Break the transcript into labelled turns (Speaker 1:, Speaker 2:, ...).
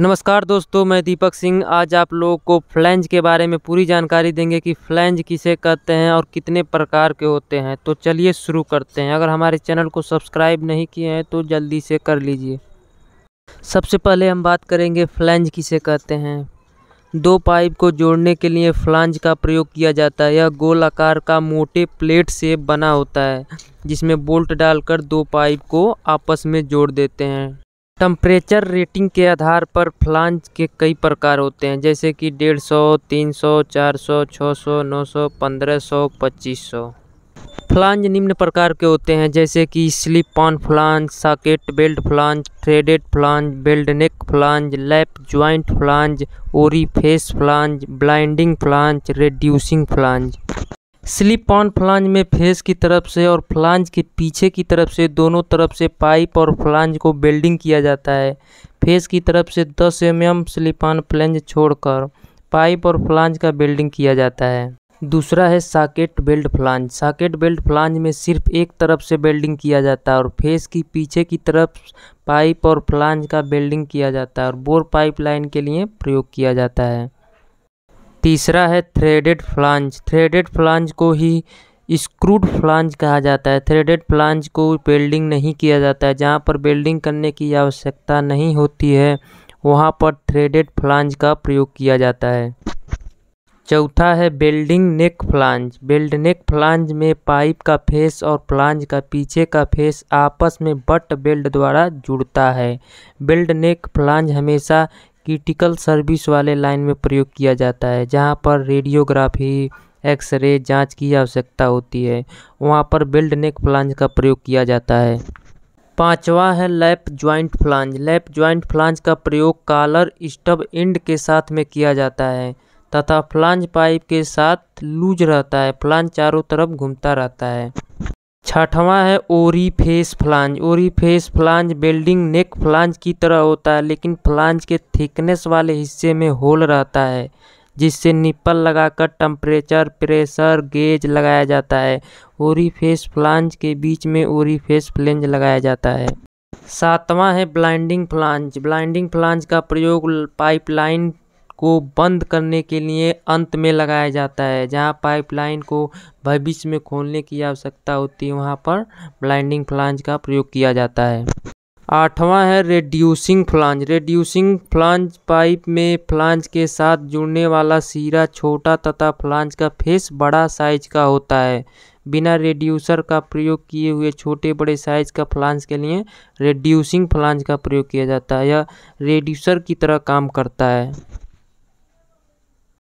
Speaker 1: नमस्कार दोस्तों, मैं दीपक सिंह। आज आप लोगों को फ्लैंज के बारे में पूरी जानकारी देंगे कि फ्लैंज किसे कहते हैं और कितने प्रकार के होते हैं। तो चलिए शुरू करते हैं। अगर हमारे चैनल को सब्सक्राइब नहीं किए हैं तो जल्दी से कर लीजिए। सबसे पहले हम बात करेंगे फ्लैंज किसे कहते हैं। दो पाइप को जोड़ने के लिए फ्लांज का प्रयोग किया जाता है। यह गोल आकार का मोटे प्लेट से बना होता है, जिसमें बोल्ट डालकर दो पाइप को आपस में जोड़ देते हैं। टम्परेचर रेटिंग के आधार पर फ्लांज के कई प्रकार होते हैं, जैसे कि डेढ़ सौ, तीन सौ, चार सौ छः सौ, नौ सौ, पंद्रह सौ, पच्चीस सौ। फ्लांज निम्न प्रकार के होते हैं, जैसे कि slip on flange, socket weld flange, threaded flange, weld neck flange, lap joint flange, orifice flange, blinding flange, reducing flange. Slip on flange में फेस की तरफ़ से और फ्लांज के पीछे की तरफ़ से, दोनों तरफ़ से पाइप और फ्लांज को बेल्डिंग किया जाता है। फेस की तरफ़ से 10 M M slip on flange छोड़कर पाइप और फ्लांज का बेल्डिंग किया जाता है। दूसरा है socket weld flange. Socket weld flange में सिर्फ़ एक तरफ़ से बेल्डिंग किया जाता है और फेस की पीछे की तरफ़ पाइप और फ्लांज का बेल्डिंग किया जाता है और बोर पाइप लाइन के लिए प्रयोग किया जाता है। तीसरा है थ्रेडेड फ्लांज थ्रेडेड फ्लांज को ही स्क्रूड फ्लांज कहा जाता है. थ्रेडेड फ्लांज को बेल्डिंग नहीं किया जाता है. जहाँ पर बेल्डिंग करने की आवश्यकता नहीं होती है, वहाँ पर थ्रेडेड फ्लांज का प्रयोग किया जाता है। चौथा है welding neck flange weld neck flange में पाइप का फेस और फ्लांज का पीछे का फेस आपस में बट बेल्ट द्वारा जुड़ता है। बेल्ड नेक फ्लांज हमेशा क्रिटिकल सर्विस वाले लाइन में प्रयोग किया जाता है, जहाँ पर रेडियोग्राफी, एक्सरे, जाँच की आवश्यकता होती है। वहाँ पर बिल्ड नेक फ्लांज का प्रयोग किया जाता है। पांचवा है lap joint flange. Lap joint flange का प्रयोग कॉलर स्टब एंड के साथ में किया जाता है, तथा फ्लांज पाइप के साथ लूज रहता है। फ्लांज चारों तरफ़ घूमता रहता है। छठवां है orifice flange. Orifice flange welding neck flange की तरह होता है, लेकिन फ्लांज के थिकनेस वाले हिस्से में होल रहता है, जिससे निप्पल लगाकर टम्परेचर प्रेशर गेज लगाया जाता है। ओरी फेस फ्लांज के बीच में ओरी फेस फ्लेंज लगाया जाता है। सातवां है ब्लाइंडिंग फ्लांज। ब्लाइंडिंग फ्लांज का प्रयोग पाइपलाइन को बंद करने के लिए अंत में लगाया जाता है, जहाँ पाइपलाइन को भविष्य में खोलने की आवश्यकता होती है, वहाँ पर ब्लाइंडिंग फ्लांज का प्रयोग किया जाता है। आठवां है reducing flange. Reducing flange pipe में फ्लांज के साथ जुड़ने वाला सीरा छोटा तथा फ्लांज का फेस बड़ा साइज़ का होता है। बिना रेड्यूसर का प्रयोग किए हुए छोटे बड़े साइज़ का फ्लांज के लिए रेड्यूसिंग फ्लांज का प्रयोग किया जाता है। यह रेड्यूसर की तरह काम करता है।